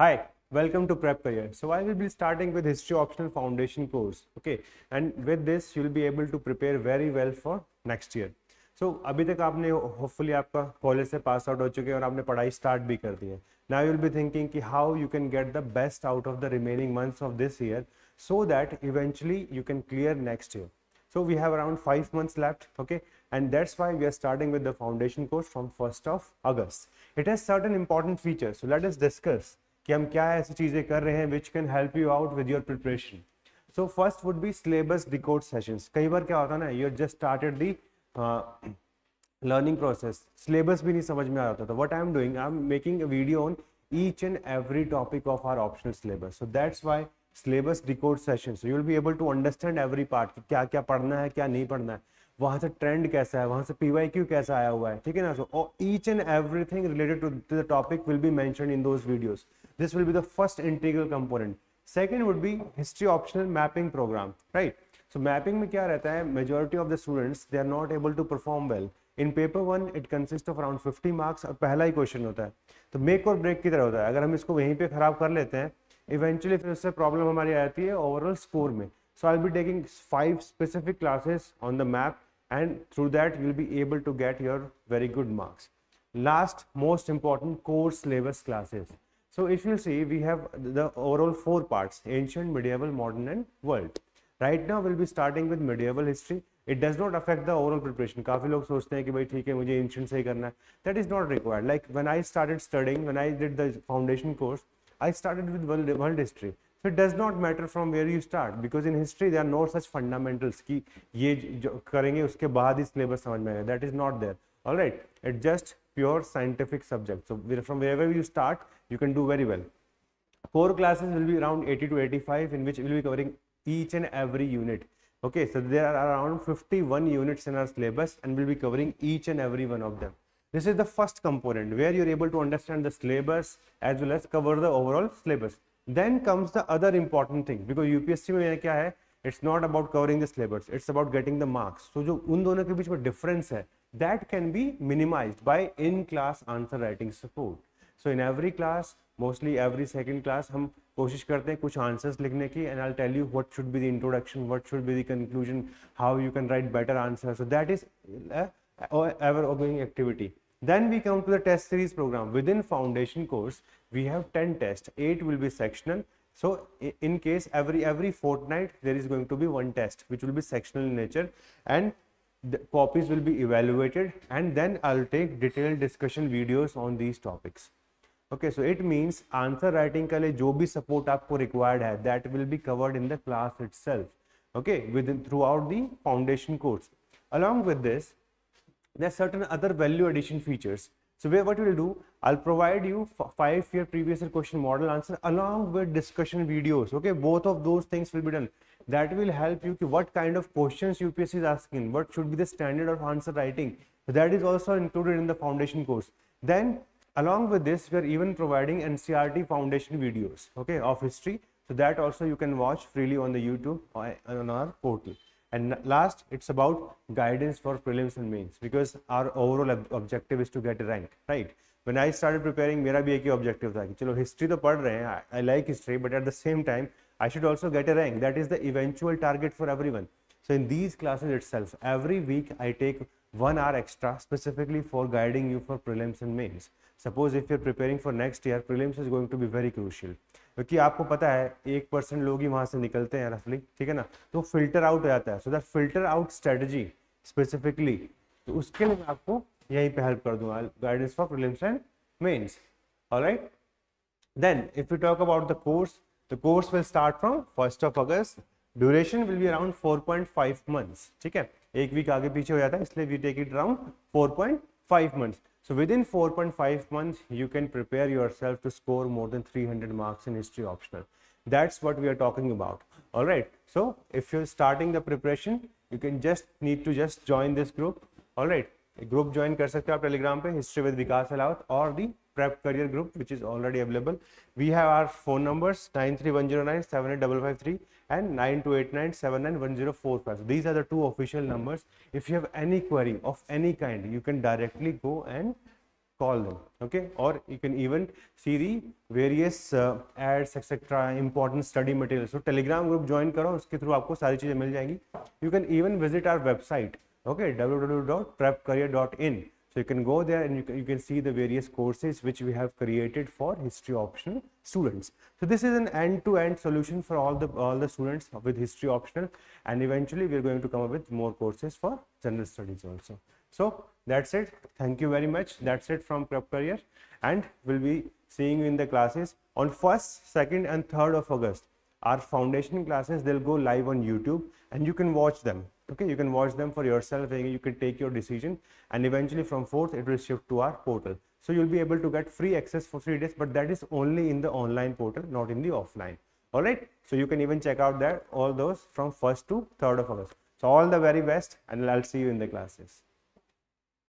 Hi, welcome to Prep Career. So I will be starting with History Optional Foundation course. Okay, and with this you will be able to prepare very well for next year. So अभी तक आपने hopefully आपका college से pass out हो चुके हैं और आपने पढ़ाई स्टार्ट भी कर दी है now you will be thinking कि how you can get the best out of the remaining months of this year so that eventually you can clear next year. So we have around five months left, okay? And that's why we are starting with the foundation course from 1st of August. It has certain important features. So let us discuss कि हम क्या ऐसी चीज़ें कर रहे हैं which can help you out with your preparation so first would be syllabus decode sessions कई बार क्या होता है ना you're just started the learning process syllabus भी नहीं समझ में आ रहा था. What I am doing I am making video on each and every topic of our optional syllabus. So, that's why syllabus decode session so, you will be able to क्या क्या पढ़ना है, क्या नहीं पढ़ना है. वहाँ से ट्रेंड कैसा है, वहाँ से पीवाई क्यू कैसा आया हुआ है, ठीक है ना? So each and everything related to the topic will be mentioned in those videos this will be the first integral component second would be history optional mapping program right so mapping में क्या रहता है? Majority of the students they are not able to perform well in paper one it consist of around 50 marks और पहला ही question होता है। तो मेक और ब्रेक की तरह होता है। अगर हम इसको वहीं पे खराब कर लेते हैं इवेंचुअली फिर उससे प्रॉब्लम हमारी आती है ओवरऑल स्कोर में। So I be taking five specific classes on the map and through that you'll be able to get your very good marks last most important core syllabus classes So if you see, we have the overall four parts, ancient, medieval, modern and world. Right now we'll be starting with medieval history. It does not affect the overall preparation. काफ़ी लोग सोचते हैं कि भाई ठीक है मुझे ancient से ही करना है. That is not required. Like when I started studying, when I did the foundation course, I started with world, world history. So it does not matter from where you start because in history there are no such fundamentals कि ये जो करेंगे उसके बाद ही syllabus समझ में आएगा. That is not there. All right. It just pure scientific subject. So from wherever you start, you can do very well. Core classes will be around 80 to 85 in which we will be covering each and every unit. Okay, so there are around 51 units in our syllabus and we'll be covering each and every one of them. This is the first component where you're able to understand the syllabus as well as cover the overall syllabus. Then comes the other important thing because UPSC में क्या है it's not about covering the syllabus it's about getting the marks so जो उन दोनों के बीच में difference है that can be minimized by in class answer writing support so in every class mostly every second class हम कोशिश करते हैं कुछ आंसर्स लिखने की and I tell you what should be the introduction what should be the conclusion how you can write better answer so that is ever ongoing activity then we come to the test series program within foundation course we have 10 tests 8 will be sectional so in case every every fortnight there is going to be one test which will be sectional in nature and the copies will be evaluated and then I'll take detailed discussion videos on these topics. Okay, so it means answer writing के लिए जो भी support आपको required है that will be covered in the class itself. Okay, within throughout the foundation course. Along with this, there are certain other value addition features. So where what we'll do, I'll provide you five year previous year question model answer along with discussion videos. Okay, both of those things will be done that will help you to what kind of questions UPSC is asking, what should be the standard of answer writing. That is also included in the foundation course. Then along with this, we are even providing NCERT foundation videos, okay, of history. So that also you can watch freely on the YouTube or on our portal. And last, it's about guidance for prelims and mains because our overall ob objective is to get a rank, right? When I started preparing, मेरा भी एक ही objective था कि चलो history तो पढ़ रहे हैं, I like history, but at the same time, I should also get a rank. That is the eventual target for everyone. So in these classes itself, every week I take one hour extra specifically for guiding you for prelims and mains. Suppose if you're preparing for next year, prelims is going to be very crucial. क्योंकि आपको पता है एक percent लोग ही वहाँ से निकलते हैं रफली ठीक है ना तो फ़िल्टर आउट हो जाता है so that filter out strategy specifically तो उसके लिए मैं आपको यहीं पे हेल्प कर दूँगा guidance for prelims and mains alright then if you talk about the course The course will start from 1st of August. Duration will be around 4.5 point months ठीक है? एक वीक आगे पीछे हो जाता है, इसलिए we take it around 4.5 point months so within four point five months you can prepare your to score more than 300 marks in history optional that's what we are talking about all right so if you are starting the preparation you can just need to just join this group all right एक group join कर सकते हो आप Telegram पे history with Vikas Alawat और the prep career group which is already available we have our phone number nine three one zero nine seven eight double five three and nine two eight nine seven nine one zero four five these are the two official number if you have any query of any kind you can directly go and call दो okay और you can even see the various ads etcetera important study material Telegram group join करो, उसके through आपको सारी चीज़ें मिल जाएँगी. You can even visit our website okay www.prepcareer.in so you can go there and you can, you can see the various courses which we have created for history optional students. So this is an end-to-end -end solution for all the all the students with history optional and eventually we are going to come up with more courses for general studies also. So that's it. Thank you very much. That's it from Prep Career and we'll be seeing you in the classes on 1st, 2nd and 3rd of August. Our foundation classes, they'll go live on YouTube and you can watch them okay you can watch them for yourself and you can take your decision. And eventually from fourth it will shift to our portal. So you'll be able to get free access for three days but that is only in the online portal not in the offline. All right? So you can even check out that all those from 1st to 3rd of august. So all the very best and i'll see you in the classes